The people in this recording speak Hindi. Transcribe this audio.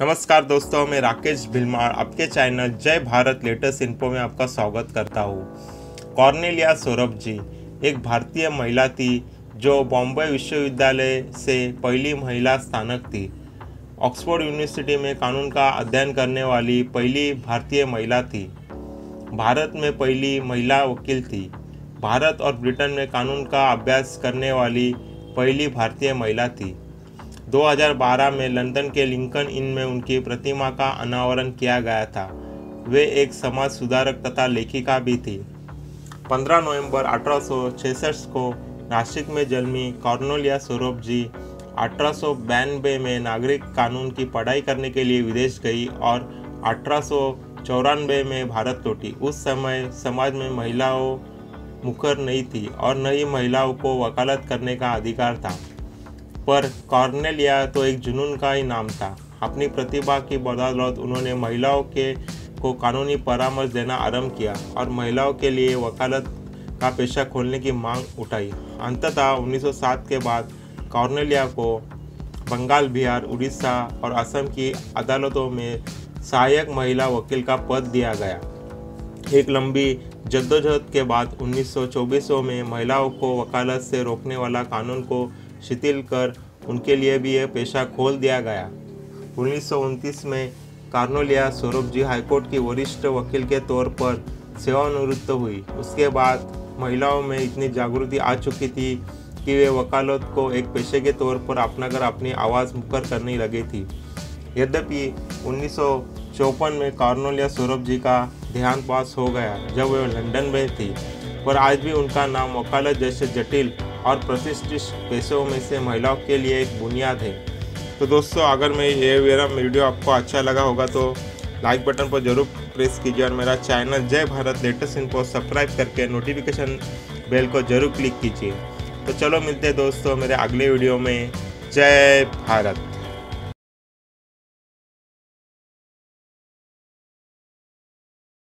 नमस्कार दोस्तों, मैं राकेश भिलमार आपके channel Jai Bharat latest info में आपका स्वागत करता हूँ। कॉर्नेलिया सौरभ जी, एक भारतीय महिला थी जो बॉम्बे विश्वविद्यालय से पहली महिला स्नातक थी। ऑक्सफोर्ड यूनिवर्सिटी में कानून का अध्ययन करने वाली पहली भारतीय महिला थी। भारत में पहली महिला वकील थी। भारत और ब्रिटेन में कानून का अभ्यास करने वाली पहली भारतीय महिला थी। 2012 में लंदन के लिंकन इन में उनकी प्रतिमा का अनावरण किया गया था। वे एक समाज सुधारक तथा लेखिका भी थी। 15 नवंबर अठारह को नासिक में जन्मी कॉर्नोलिया सौरभ जी अठारह में नागरिक कानून की पढ़ाई करने के लिए विदेश गई और अठारह सौ चौरानवे में भारत लौटी। उस समय समाज में महिलाओं मुखर नहीं थी और न ही महिलाओं को वकालत करने का अधिकार था। पर कॉर्नेलिया तो एक जुनून का ही नाम था। अपनी प्रतिभा की बदौलत उन्होंने महिलाओं के को कानूनी परामर्श देना आरंभ किया और महिलाओं के लिए वकालत का पेशा खोलने की मांग उठाई। अंततः 1907 के बाद कॉर्नेलिया को बंगाल, बिहार, उड़ीसा और असम की अदालतों में सहायक महिला वकील का पद दिया गया। एक लंबी जद्दोजहद के बाद 1924 में महिलाओं को वकालत से रोकने वाला कानून को शिथिल कर उनके लिए भी यह पेशा खोल दिया गया। उन्नीस सौ उनतीस में कार्नोलिया सौरभ जी हाईकोर्ट की वरिष्ठ वकील के तौर पर सेवानिवृत्त हुई। उसके बाद महिलाओं में इतनी जागृति आ चुकी थी कि वे वकालत को एक पेशे के तौर पर अपनाकर अपनी आवाज़ मुकर करने लगी थी। यद्यपि उन्नीस में कार्नोलिया सौरभ जी का ध्यान पास हो गया, जब वे लंदन में थी, पर आज भी उनका नाम वकालत जैसे जटिल और प्रतिष्ठित पेशों में से महिलाओं के लिए एक बुनियाद है। तो दोस्तों, अगर मैं ये मेरा वीडियो आपको अच्छा लगा होगा तो लाइक बटन पर ज़रूर प्रेस कीजिए और मेरा चैनल जय भारत लेटेस्ट इनको सब्सक्राइब करके नोटिफिकेशन बेल को ज़रूर क्लिक कीजिए। तो चलो मिलते हैं दोस्तों मेरे अगले वीडियो में। जय भारत।